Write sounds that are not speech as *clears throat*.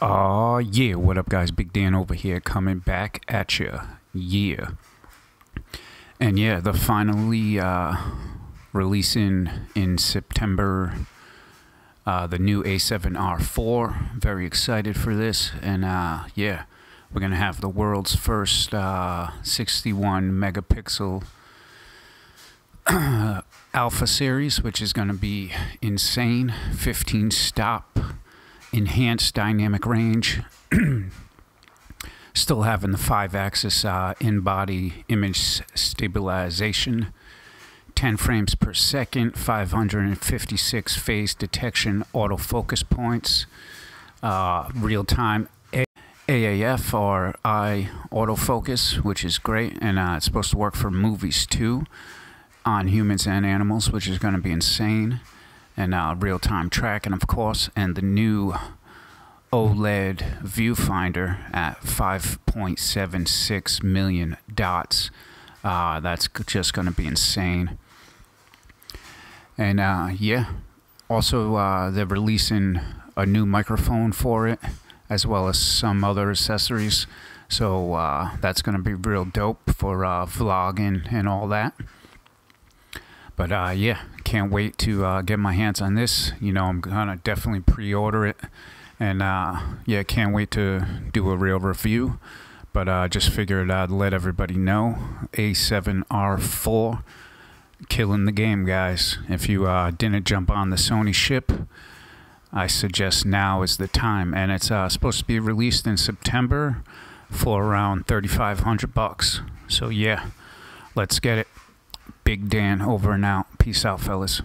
Aw, yeah, what up, guys? Big Dan over here coming back at you. Yeah. And yeah, the finally uh, releasing in September uh, the new A7R4. Very excited for this. And uh, yeah, we're going to have the world's first uh, 61 megapixel *clears throat* Alpha series, which is going to be insane. 15 stop enhanced dynamic range. *clears throat* Still having the five axis uh, in body image stabilization, 10 frames per second, 556 phase detection autofocus points, uh, real time Eye AF or eye autofocus, which is great, and uh, it's supposed to work for movies too on humans and animals, which is going to be insane and uh, real-time tracking, of course, and the new OLED viewfinder at 5.76 million dots. Uh, that's just going to be insane. And uh, yeah, also uh, they're releasing a new microphone for it, as well as some other accessories. So uh, that's going to be real dope for uh, vlogging and all that. But uh, yeah, can't wait to uh, get my hands on this. You know, I'm gonna definitely pre-order it, and uh, yeah, can't wait to do a real review. But uh, just figured I'd let everybody know A7R4 killing the game, guys. If you uh, didn't jump on the Sony ship, I suggest now is the time, and it's uh, supposed to be released in September for around 3,500 bucks. So yeah, let's get it. Big Dan over and out. Peace out, fellas.